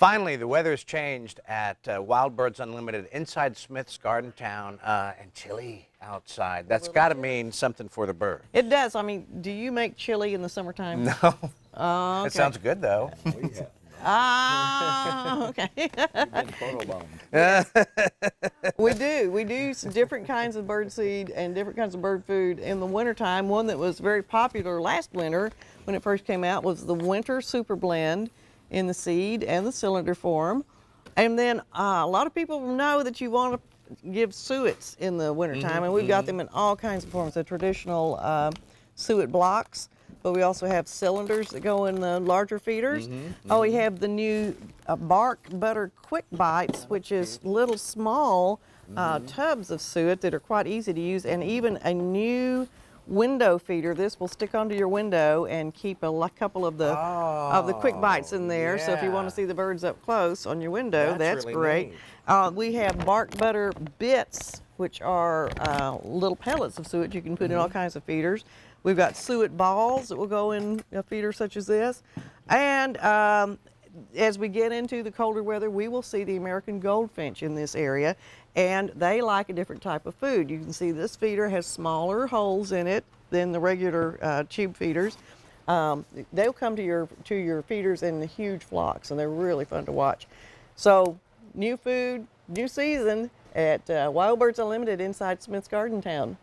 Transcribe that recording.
Finally, the weather's changed at uh, Wild Birds Unlimited inside Smith's Garden Town uh, and chilly outside. That's got to mean something for the bird. It does. I mean, do you make chili in the summertime? No. Oh, It sounds good, though. We have Ah, okay. we do. We do s- different kinds of bird seed and different kinds of bird food in the wintertime. One that was very popular last winter when it first came out was the Winter Super Blend in the seed and the cylinder form. And then uh, a lot of people know that you want to give suets in the wintertime, and we've got them in all kinds of forms. The traditional uh, suet blocks, but we also have cylinders that go in the larger feeders. Oh, we have the new uh, bark butter quick bites, which is little small uh, tubs of suet that are quite easy to use, and even a new window feeder. This will stick onto your window and keep a couple of the of the quick bites in there. So if you want to see the birds up close on your window, That's that's, really great. neat. Uh, we have bark butter bits, which are uh, little pellets of suet you can put in Mm-hmm. all kinds of feeders. We've got suet balls that will go in a feeder such as this. And um, as we get into the colder weather, we will see the American goldfinch in this area, and they like a different type of food. You can see this feeder has smaller holes in it than the regular uh, tube feeders. Um, they'll come to your to your feeders in huge flocks, and they're really fun to watch. So, new food, new season at uh, Wild Birds Unlimited inside Smith's Garden Town.